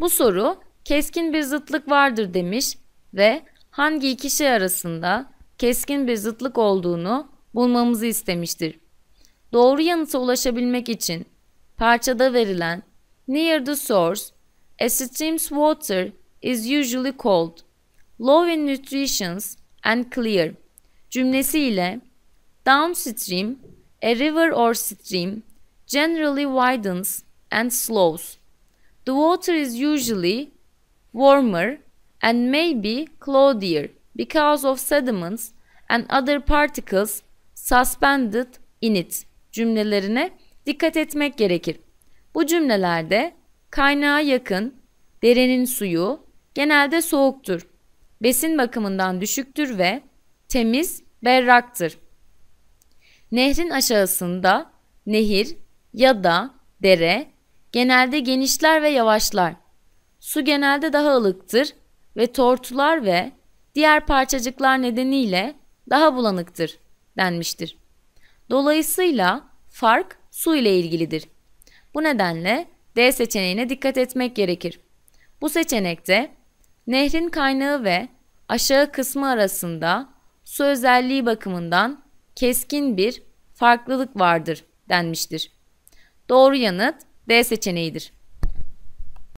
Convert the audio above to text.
Bu soru keskin bir zıtlık vardır demiş ve hangi iki şey arasında keskin bir zıtlık olduğunu bulmamızı istemiştir. Doğru yanıta ulaşabilmek için parçada verilen near the source, a stream's water is usually cold, low in nutrition and clear cümlesiyle downstream, a river or stream generally widens and slows. The water is usually warmer and may be cloudier because of sediments and other particles suspended in it cümlelerine dikkat etmek gerekir. Bu cümlelerde kaynağa yakın derenin suyu genelde soğuktur. Besin bakımından düşüktür ve temiz, berraktır. Nehrin aşağısında nehir ya da dere genelde genişler ve yavaşlar. Su genelde daha ılıktır ve tortular ve diğer parçacıklar nedeniyle daha bulanıktır denmiştir. Dolayısıyla fark su ile ilgilidir. Bu nedenle D seçeneğine dikkat etmek gerekir. Bu seçenekte nehrin kaynağı ve aşağı kısmı arasında su özelliği bakımından keskin bir farklılık vardır denmiştir. Doğru yanıt D seçeneğidir.